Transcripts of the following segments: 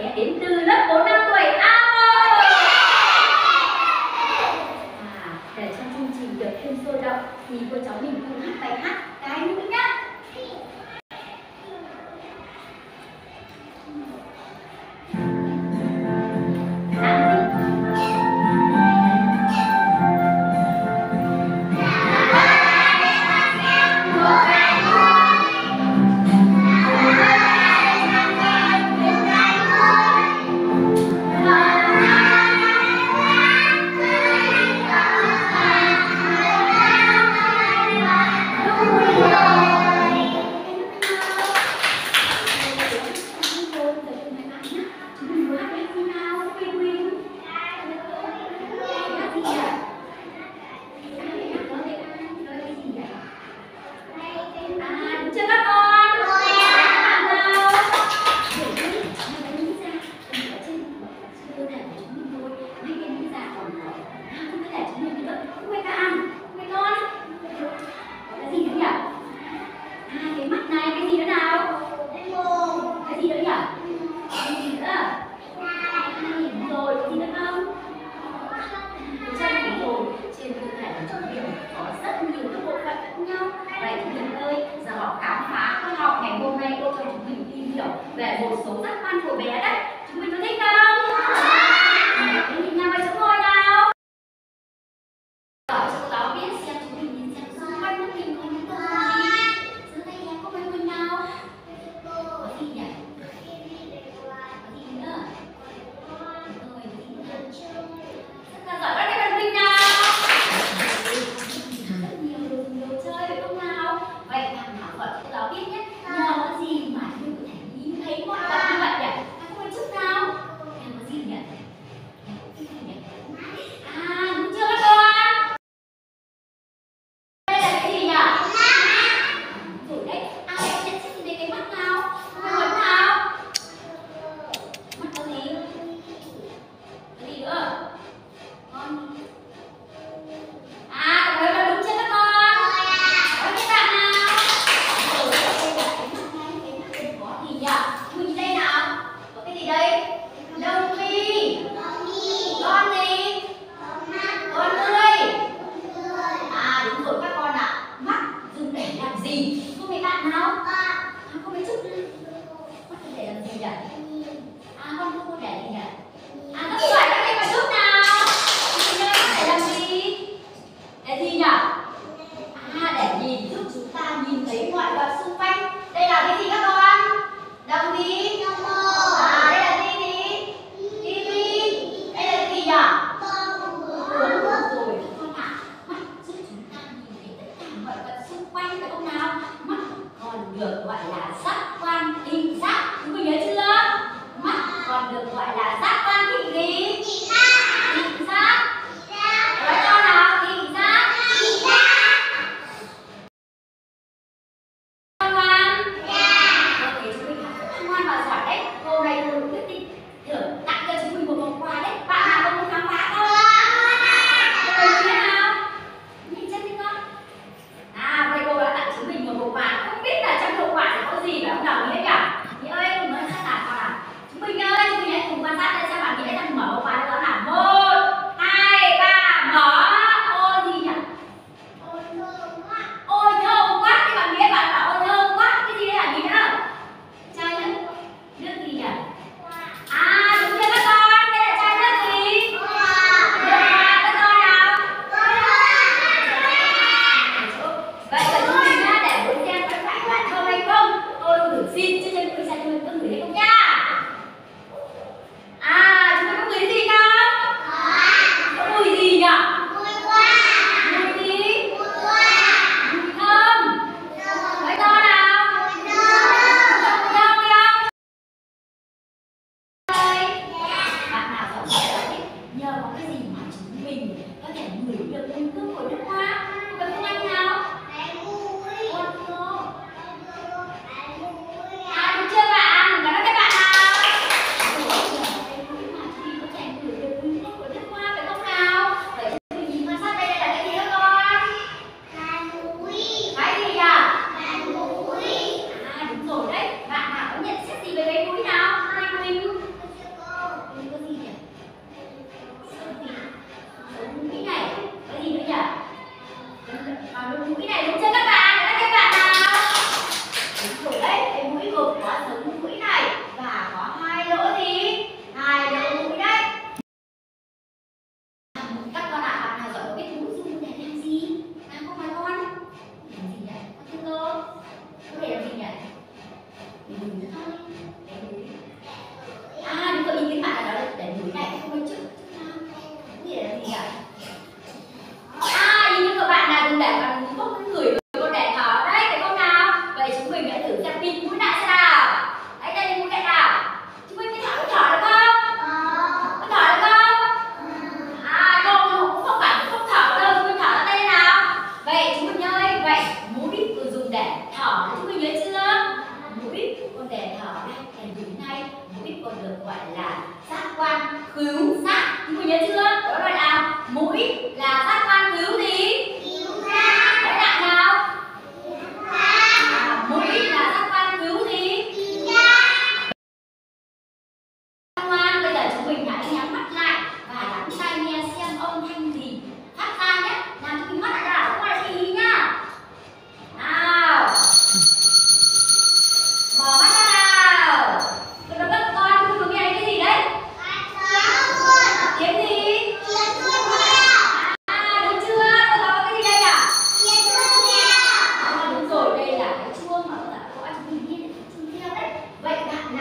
bé đến từ lớp 4 năm tuổi. A1 à, để cho chương trình được thêm sôi động thì cô cháu mình về một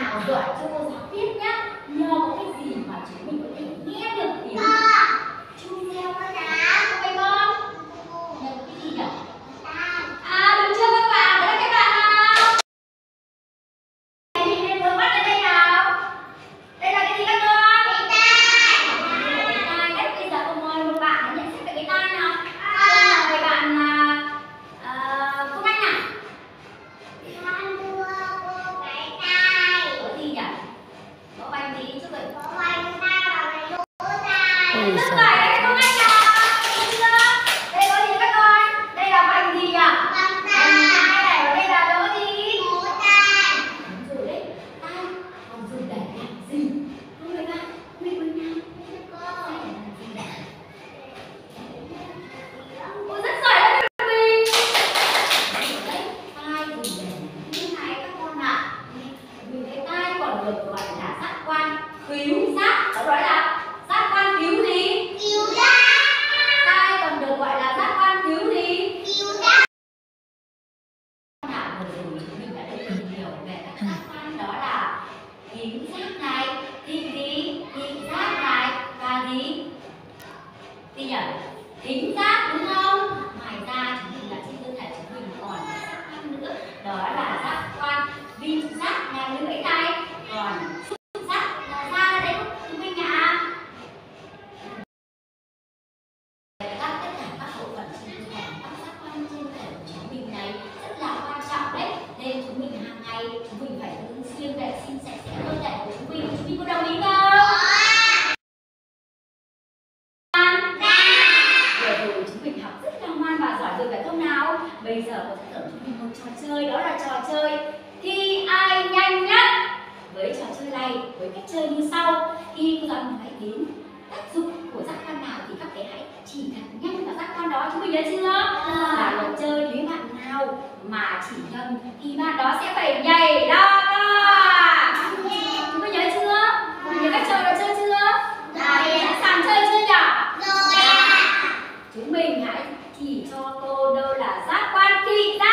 nào giỏi cho cô giáo biết nhá nhờ có cái gì mà chúng mình có thể nghe được tiếng à. chung theo cô giáo Thì nhỉ? Thính giác cách chơi như sau. Khi cô giáo đến tác dụng của giác quan nào thì các bé hãy chỉ thật nhanh vào giác quan đó. Chúng mình đã chưa? Và luật chơi với bạn nào mà chỉ nhầm thì bạn đó sẽ phải nhảy đó. Chúng mình nhớ chưa? Nhớ cách chơi đó chơi chưa? Rồi sẵn chơi chưa nhỉ? Chúng mình hãy chỉ cho cô đâu là giác quan thị giác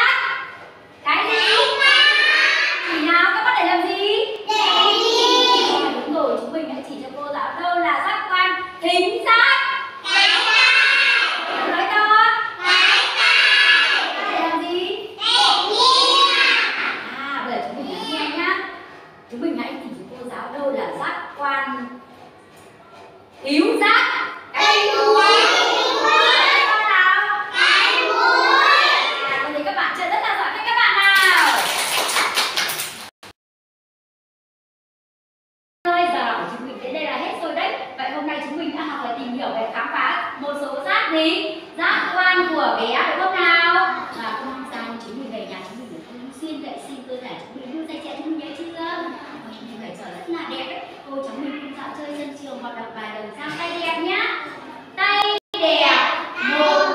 vậy hôm nay chúng mình đã học và tìm hiểu về khám phá một số giác lý, giác quan của bé đúng không nào? Và không gian chúng mình về nhà, chúng mình phải thường xuyên vệ sinh cơ thể chúng mình luôn sạch sẽ chúng nhớ chưa? Và chúng mình phải trở rất là đẹp đấy cô cháu mình cũng dạo chơi sân trường, hoạt động vài lần sang tay đẹp nhá. Tay đẹp, một